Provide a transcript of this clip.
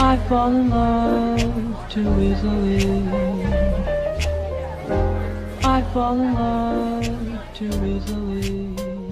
I fall in love too easily. I fall in love too easily.